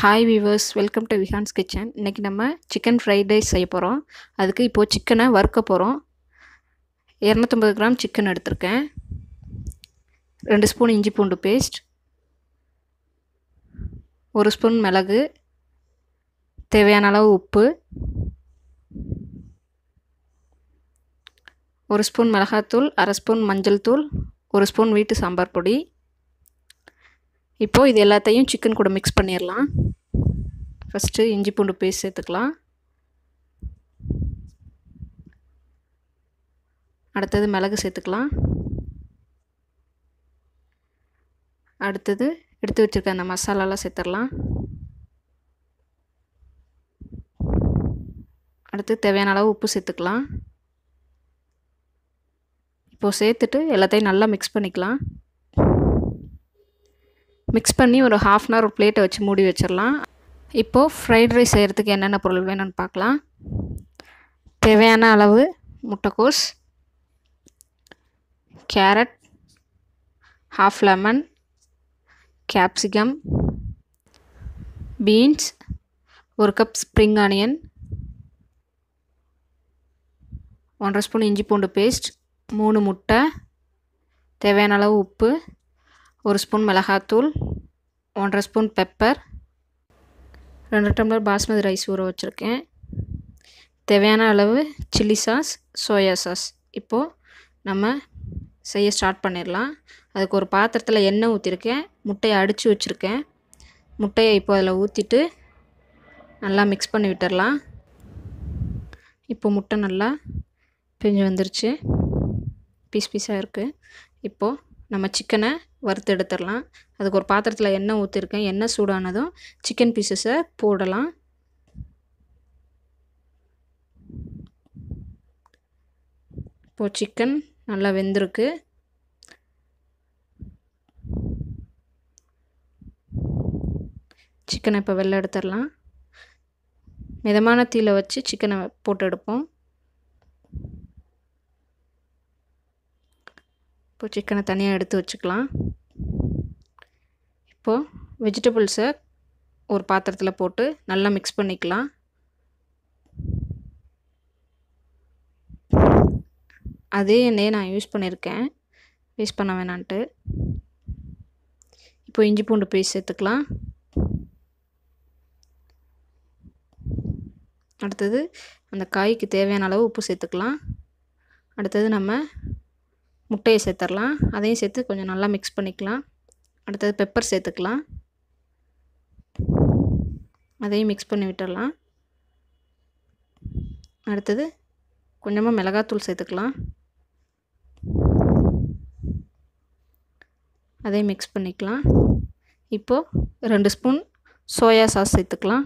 Hi viewers welcome to Vihan's kitchen இன்றைக்கி நம்ம chicken fried rice செய்ய போகிறோம் அதுக்கு இப்போது சிக்கனை வறுக்க போகிறோம் இரநூத்தம்பது கிராம் சிக்கன் எடுத்திருக்கேன். ரெண்டு ஸ்பூன் இஞ்சி பூண்டு பேஸ்ட் ஒரு ஸ்பூன் மிளகு. தேவையான அளவு உப்பு. ஒரு ஸ்பூன் மிளகாத்தூள் அரை ஸ்பூன் மஞ்சள் தூள் ஒரு ஸ்பூன் வீட்டு சாம்பார் பொடி. இப்போது இது எல்லாத்தையும் சிக்கன் கூட மிக்ஸ் பண்ணிடலாம் ஃபஸ்ட்டு இஞ்சி பூண்டு பேஸ்ட் சேர்த்துக்கலாம். அடுத்தது மிளகு சேர்த்துக்கலாம். அடுத்தது எடுத்து வச்சுருக்க அந்த மசாலாலாம் சேர்த்துடலாம். அடுத்து தேவையான அளவு உப்பு சேர்த்துக்கலாம். இப்போது சேர்த்துட்டு எல்லாத்தையும் நல்லா மிக்ஸ் பண்ணிக்கலாம். மிக்ஸ் பண்ணி ஒரு ஹாஃப் அன் ஹவர் பிளேட்டை வச்சு மூடி வச்சிடலாம். இப்போது ஃப்ரைட் ரைஸ் செய்கிறதுக்கு என்னென்ன பொருள் வேணும்னு பார்க்கலாம். தேவையான அளவு முட்டைக்கோஸ் carrot half lemon capsicum beans ஒரு கப் ஸ்ப்ரிங் ஆனியன் ஒன்றரை ஸ்பூன் இஞ்சி பூண்டு பேஸ்ட் மூணு முட்டை தேவையான அளவு உப்பு ஒரு ஸ்பூன் மிளகாத்தூள் ஒன்றரை ஸ்பூன் பெப்பர் ரெண்டு டம்ளர் பாஸ்மதி ரைஸ் ஊற வச்சுருக்கேன். தேவையான அளவு சில்லி சாஸ் சோயா சாஸ். இப்போது நம்ம செய்ய ஸ்டார்ட் பண்ணிடலாம். அதுக்கு ஒரு பாத்திரத்தில் எண்ணெய் ஊற்றிருக்கேன் முட்டையை அடித்து வச்சுருக்கேன். முட்டையை இப்போ அதில் ஊற்றிட்டு நல்லா மிக்ஸ் பண்ணி விட்டுடலாம். இப்போ முட்டை நல்லா பிஞ்சு வந்துருச்சு. பீஸ் பீஸாக இருக்குது இப்போது நம்ம சிக்கனை வறுத்து எடுத்துடலாம். அதுக்கு ஒரு பாத்திரத்தில் எண்ணெய் ஊற்றிருக்கேன் எண்ணெய் சூடானதும் சிக்கன் பீசஸை போடலாம். இப்போது சிக்கன் நல்லா வெந்திருக்கு. சிக்கனை இப்போ வெளில எடுத்துடலாம். மிதமான தீயில் வச்சு சிக்கனை போட்டு எடுப்போம். இப்போ சிக்கனை தனியாக எடுத்து வச்சுக்கலாம். இப்போது வெஜிடபிள்ஸை ஒரு பாத்திரத்தில் போட்டு நல்லா மிக்ஸ் பண்ணிக்கலாம். அதே எண்ணெயை நான் யூஸ் பண்ணியிருக்கேன் வேஸ்ட் பண்ண வேணான்ட்டு. இப்போ இஞ்சி பூண்டு பேஸ்ட் சேர்த்துக்கலாம். அடுத்தது அந்த காய்க்கு தேவையான அளவு உப்பு சேர்த்துக்கலாம். அடுத்தது நம்ம முட்டையை சேர்த்துடலாம். அதையும் சேர்த்து கொஞ்சம் நல்லா மிக்ஸ் பண்ணிக்கலாம். அடுத்தது பெப்பர் சேர்த்துக்கலாம். அதையும் மிக்ஸ் பண்ணி விட்டுடலாம். அடுத்தது கொஞ்சமாக மிளகாத்தூள் சேர்த்துக்கலாம். அதையும் மிக்ஸ் பண்ணிக்கலாம். இப்போது ரெண்டு ஸ்பூன் சோயா சாஸ் சேர்த்துக்கலாம்.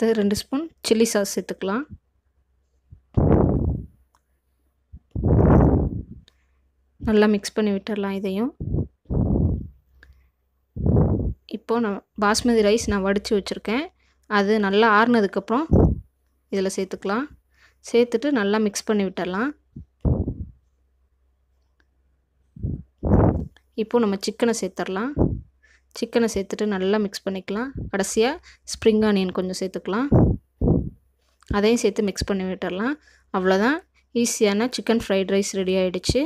அடுத்தது ரெண்டு ஸ்பூன் சில்லி சாஸ் சேர்த்துக்கலாம். நல்லா மிக்ஸ் பண்ணி விட்டுடலாம் இதையும். இப்போது நான் பாஸ்மதி ரைஸ் நான் வடித்து வச்சுருக்கேன். அது நல்லா ஆறுனதுக்கப்புறம் இதில் சேர்த்துக்கலாம். சேர்த்துட்டு நல்லா மிக்ஸ் பண்ணி விட்டுடலாம் இப்போது நம்ம சிக்கனை சேர்த்துடலாம் சிக்கனை சேர்த்துட்டு நல்லா மிக்ஸ் பண்ணிக்கலாம். கடைசியாக ஸ்ப்ரிங் ஆனியன் கொஞ்சம் சேர்த்துக்கலாம். அதையும் சேர்த்து மிக்ஸ் பண்ணி விட்டுடலாம். அவ்வளோதான் ஈஸியான சிக்கன் ஃப்ரைட் ரைஸ் ரெடி ஆகிடுச்சு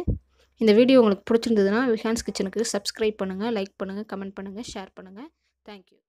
இந்த வீடியோ உங்களுக்கு பிடிச்சிருந்ததுன்னா விஹான்ஸ் கிச்சனுக்கு சப்ஸ்கிரைப் பண்ணுங்கள் லைக் பண்ணுங்கள் கமெண்ட் பண்ணுங்கள் ஷேர் பண்ணுங்கள் தேங்க்யூ